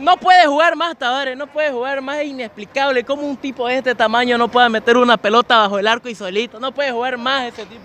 No puede jugar más, Tavares, no puede jugar más, es inexplicable cómo un tipo de este tamaño no puede meter una pelota bajo el arco y solito, no puede jugar más ese tipo.